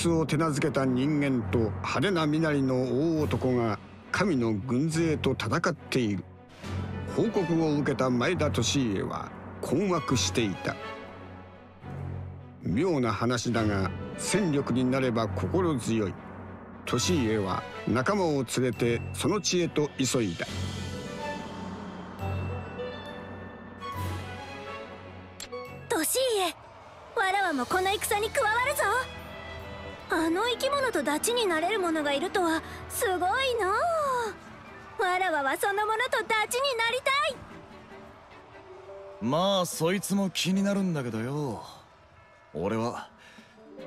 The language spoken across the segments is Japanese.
怪物を手なずけた人間と派手な身なりの大男が神の軍勢と戦っている。報告を受けた前田利家は困惑していた。妙な話だが戦力になれば心強い。利家は仲間を連れてその地へと急いだ。利家わらわもこの戦に加わるぞ。あの生き物とダチになれる者がいるとはすごいのわらわはその者とダチになりたい。まあそいつも気になるんだけどよ俺は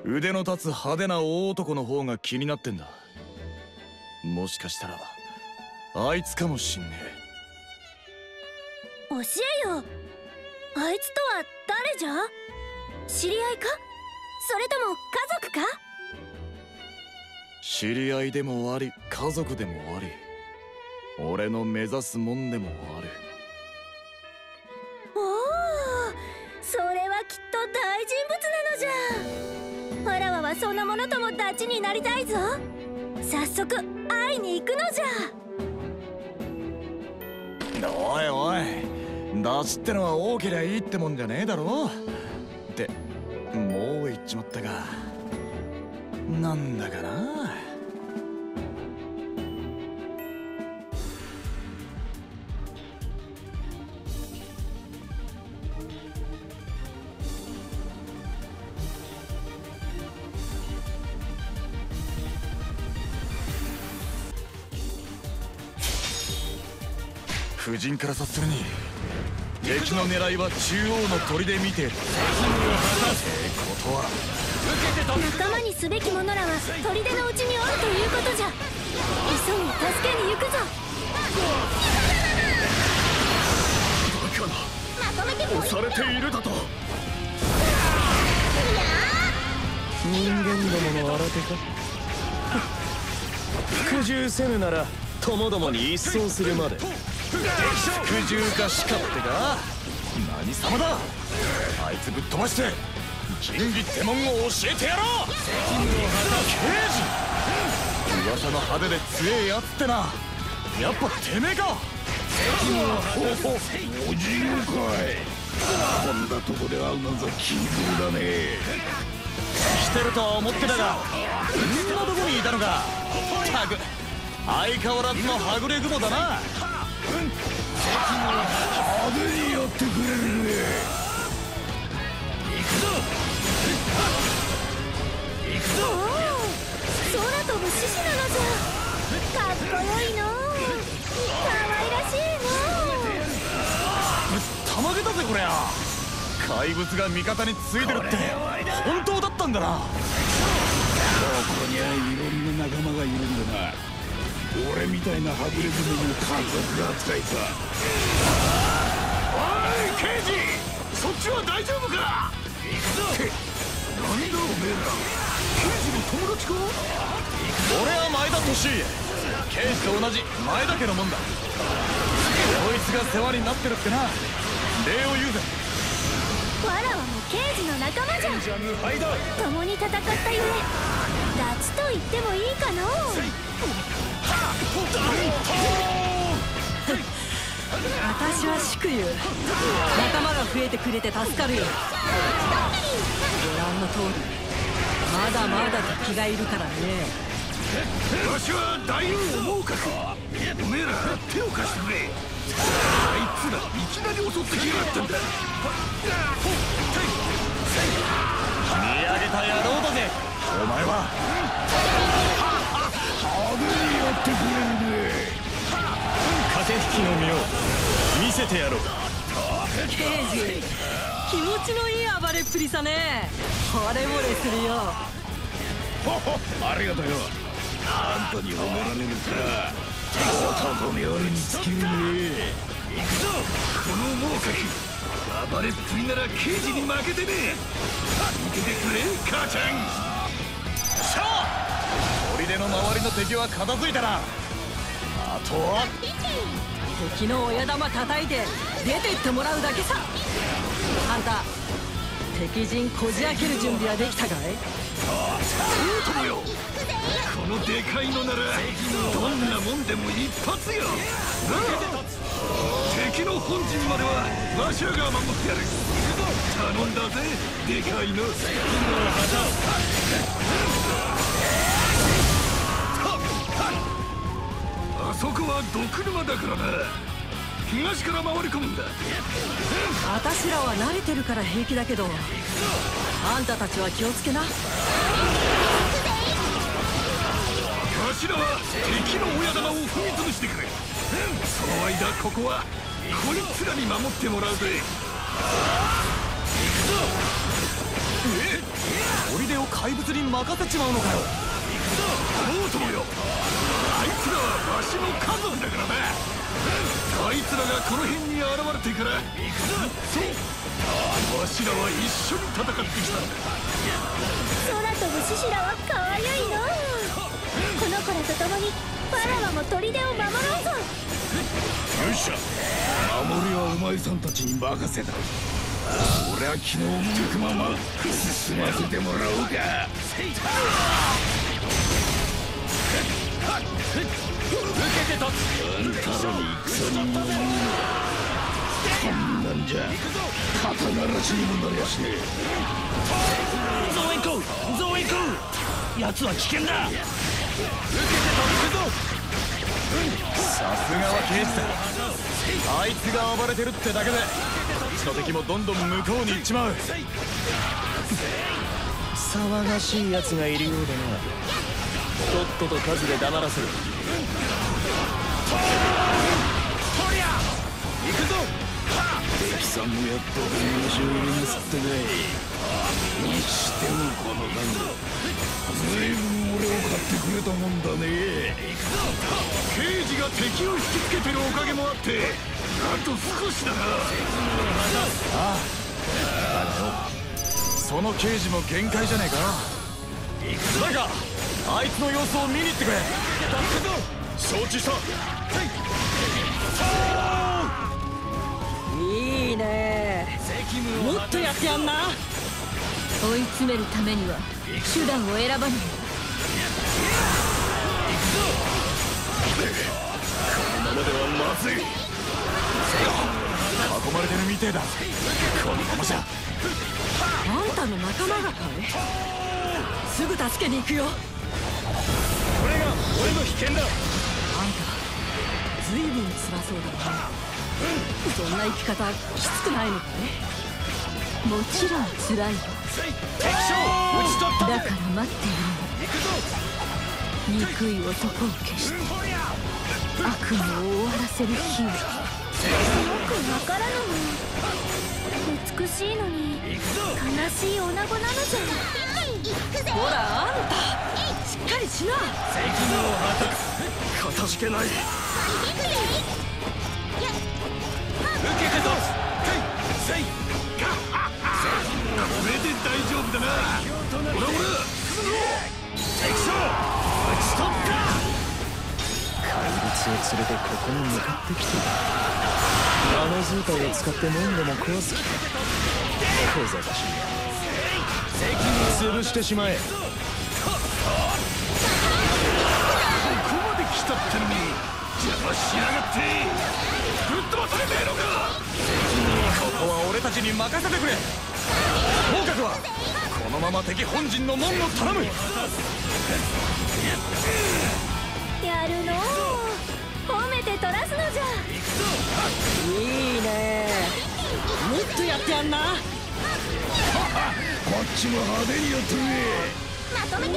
腕の立つ派手な大男の方が気になってんだ。もしかしたら。あいつかもしんね教えよ。あいつとは誰じゃ？知り合いか？それとも家族か？知り合いでもあり家族でもあり俺の目指すもんでもある。おおそれはきっと大人物なのじゃ。わらわはそのものともダチになりたいぞ。早速会いに行くのじゃ。おいおいダチってのは多けりゃいいってもんじゃねえだろ。ってもう言っちまったがなんだかな。夫人から察するに。敵の狙いは中央の砦見てることは。仲間にすべき者らは砦のうちにおるということじゃ。急ぎ助けに行くぞ。バカな。まとめて押されているだと。人間どもの新手か。服従せぬならともどもに一掃するまで服従かしかってか何様だあいつぶっ飛ばして仁義ってもんを教えてやろう。刑事噂の派手で強えやつってなやっぱてめえか。おじい。かい。こんなとこで会うなんざ奇遇だね来てるとは思ってたがこんなとこにい。たのかったく相変わらずのはぐれ雲だな派手にやってくれるね行くぞ。行くぞ。空飛ぶ獅子なのじゃかっこよいの。可愛らしいぶったまげたぜこりゃ怪物が味方についてるって本当だったんだなここにはいろんな仲間がいるんだな。俺みたいなはぐれ雲も家族扱いさおい刑事！そっちは大丈夫か？行くぞ。なんだおめえら。刑事の友達か？俺は前田利家。刑事と同じ前田家のもんだ。こいつが世話になってるってな。礼を言うぜ。わらわも刑事の仲間じゃ。共に戦ったゆえダチと言ってもいいかの私は祝言仲間が増えてくれて助かるよ。ご覧の通り。まだまだ敵がいるからね。わしは大王猛角おめえら手を貸してくれ。あいつらいきなり襲ってきやがったんだ。見上げた野郎だぜ。お前はてやろう。刑事気持ちのいい暴れっぷりさね。惚れ惚れするよ。ほ ほありがとうよ。あんたに褒められるから男冥利に尽きるね。行くぞ。この猛角暴れっぷりなら刑事に負けてね。え見ててくれ母ちゃん。しゃあ砦の周りの敵は片付いたな。あとは敵の親玉叩いて出てってもらうだけさ。あんた敵陣こじ開ける準備はできたかい？そうともよこのでかいのならどんなもんでも一発よなあ敵の本陣まではわしらが守ってやる頼んだぜでかいのあそこは毒沼だからな東から回り込むんだ。私らは慣れてるから平気だけどあんたたちは気をつけな。わしらは敵の親玉を踏み潰してくれ。その間ここはこいつらに守ってもらうぜ。砦を怪物に任せちまうのかよそうともよあいつらはわしの家族だからな。あいつらがこの辺に現れてからそうわしらは一緒に戦ってきたんだ。空飛ぶ獅子らは可愛いの。この子らと共にわらわも砦を守ろうぞ。よっしゃ守りはお前さんたちに任せた。俺は昨日見てくまま進ませてもらおうか受けて立つあんたらに戦にこんなんじゃ肩慣らしにもなりやしねえ増援校増援校奴は危険だ受けて立つぞさすがは刑事だあいつが暴れてるってだけでこっちの敵もどんどん向こうに行っちまう騒がしい奴がいるようだな。とっとと数で黙らせる。敵さんもやっと本腰を入すってかいにしてもこの弾ずいぶん俺を買ってくれたもんだね。刑事が敵を引きつけてるおかげもあってあと少しだな。その刑事も限界じゃねえか。誰かあいつの様子を見に行ってくれ。承知したいいね。もっとやってやんな。追い詰めるためには手段を選ばない。ままではまずい。囲まれてるみてえだこのままじゃ。あんたの仲間がかいすぐ助けに行くよこれが俺の危険だ。あんたずいぶん辛そうだな。そんな生き方きつくないのかいもちろん辛いよ。敵将討ち取っただから待っているの。憎い男を消して。悪夢を終わらせる日をよくわからぬの美しいのに。悲しい女子なのじゃたしっかりしなか。たじけない。受けてとせい。これで大丈夫だな。ほらほら。敵将。撃ち取った。怪物を連れてここに向かってきたあの図体を使って何でも壊す。気か小賢しい。潰してしまえまで来たってのに邪魔しやがって。ぶっ飛ばされねえのか。ここは俺たちに任せてくれ。合格はこのまま敵本陣の門を頼む。やるの？う褒めて取らすのじゃ。いいね。もっとやってやんな。こっちも派手にやってくれ。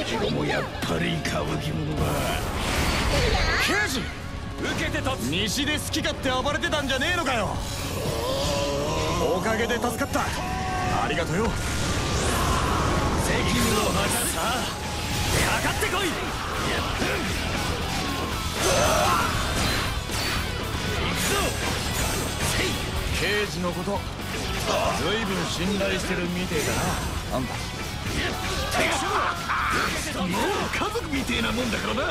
君もやっぱり歌舞伎者だ刑事受けて立つ。西で好き勝手暴れてたんじゃねえのかよおかげで助かった。ありがとよ。責務を果たす。さかかってこい。刑事のことずいぶん信頼してるみてえだな。あんたもう家族みてえなもんだからな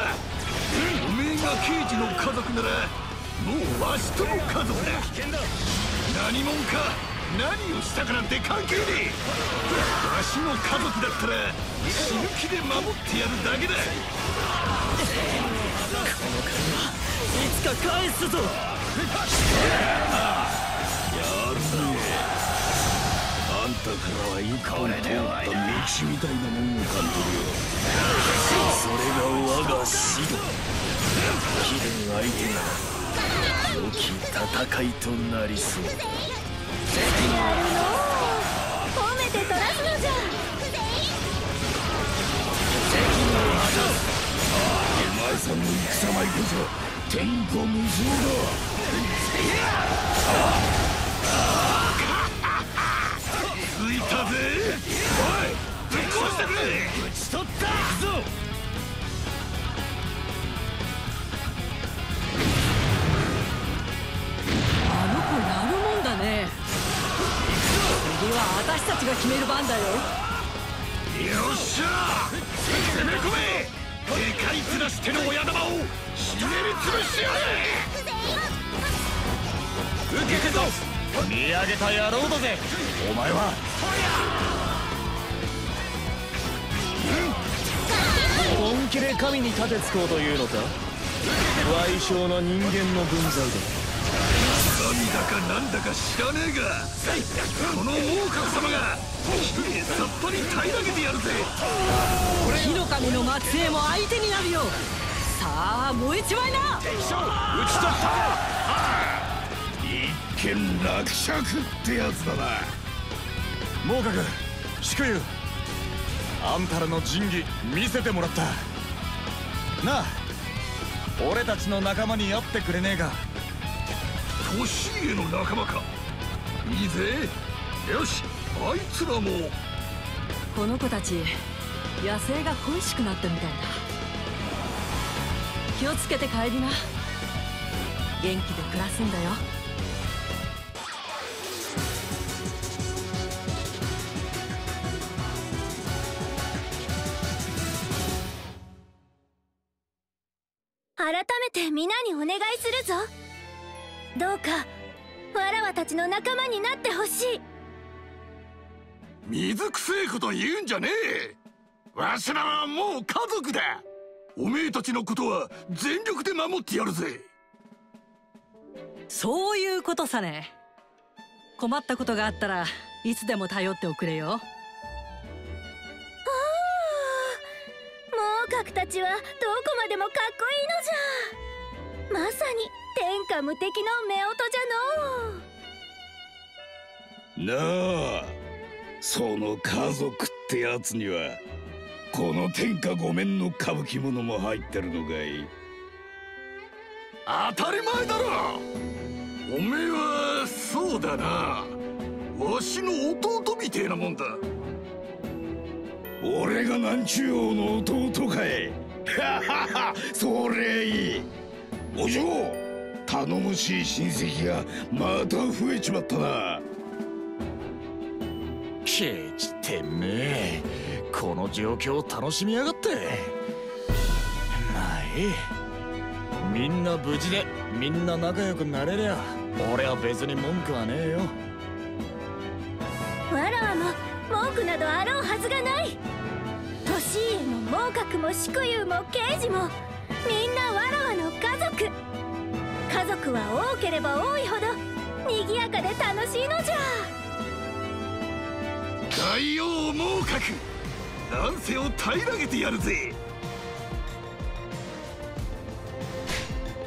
おめえが刑事の家族ならもうわしとも家族だ。何者か何をしたかなんて関係ねえ。わしの家族だったら死ぬ気で守ってやるだけだ。この金はいつか返すぞ。からは一本通った道みたいなもんを感じるよそれが我が死だ貴殿相手なら良き戦いとなりそう。褒めて取らすのじゃお前さんの戦前こそ天下無双だしてくれ打ち取った行くぞあの子やるもんだね。次は私たちが決める番だよ。よっしゃ攻め込めでかい面しての親玉をひねり潰してやれ受けてぞ見上げた野郎だぜ。お前は本気で神に盾つこうというのか？賠償な人間の分際神だかなんだか知らねえが。この猛角様がきれいさっぱり平らげてやるぜ。火の神の末裔も相手になるよ。さあ燃えちまいな。一見落着ってやつだな。猛角祝友あんたらの仁義見せてもらった。なあ俺たちの仲間に会ってくれねえか。年家の仲間か。いいぜ。よしあいつらも。この子たち野生が恋しくなったみたいだ。気をつけて帰りな。元気で暮らすんだよ改めて皆にお願いするぞ。どうかわらわたちの仲間になってほしい。水くせえこと言うんじゃねえ。わしらはもう家族だ。おめえたちのことは全力で守ってやるぜ。そういうことさね。困ったことがあったらいつでも頼っておくれよ角たちはどこまでもかっこいいのじゃ。まさに天下無敵の夫婦じゃのう。なあその家族ってやつにはこの天下御免の歌舞伎者も入ってるのかい。当たり前だろ。おめえはそうだな。わしの弟みてえなもんだ。俺が南中王の弟かい。はははそれいい。お嬢頼もしい親戚がまた増えちまったな。ケチてめえ。この状況を楽しみやがって。まあいい。みんな無事でみんな仲良くなれりゃ俺は別に文句はねえよ。などあろうはずがない。利家も猛角も祝友も刑事もみんなわらわの家族。家族は多ければ多いほど賑やかで楽しいのじゃ。大王猛角乱世を平らげてやるぜ。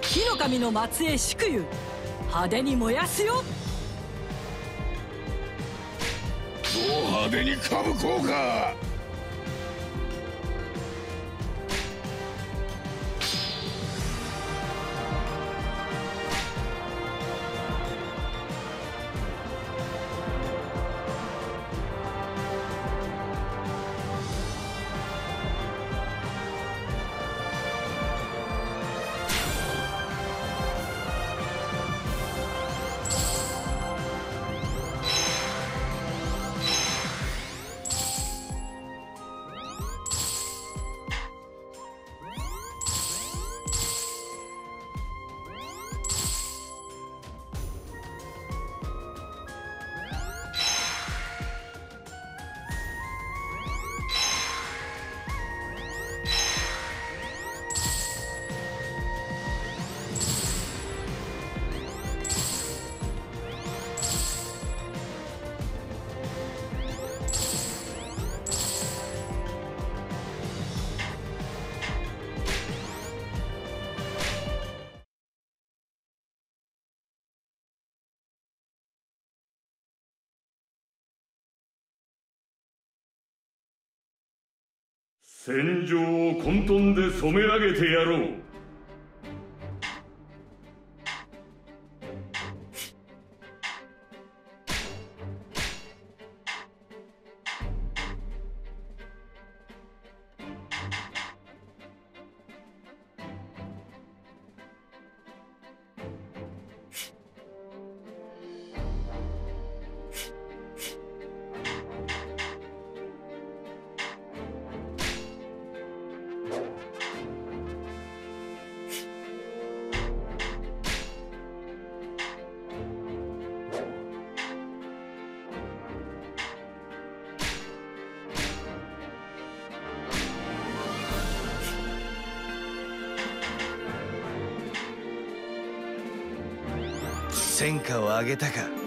火の神の末裔祝友派手に燃やすよ派手にかぶこうか戦場を混沌で染め上げてやろう。戦果を上げたか。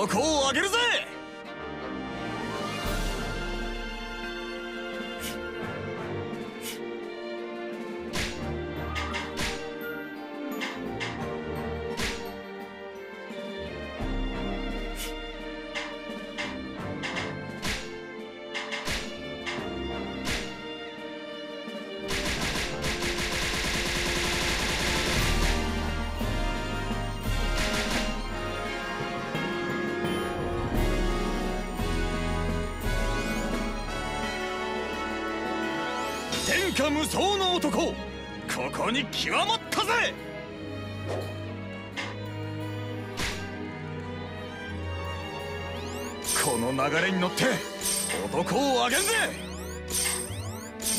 男をあげるぜ！無双の男ここに極まったぜ！この流れに乗って男をあげんぜ！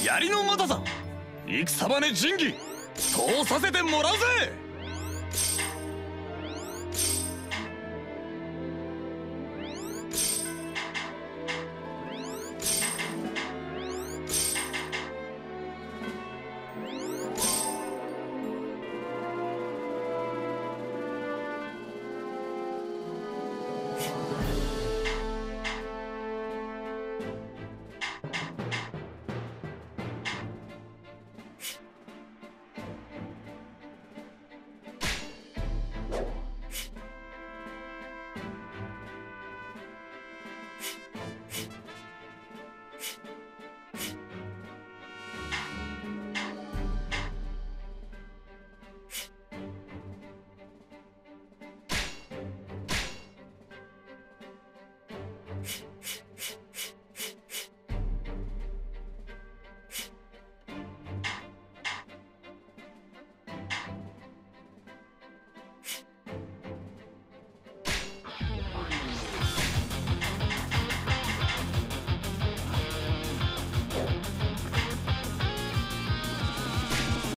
槍のまださ戦場で仁義通させてもらうぜ！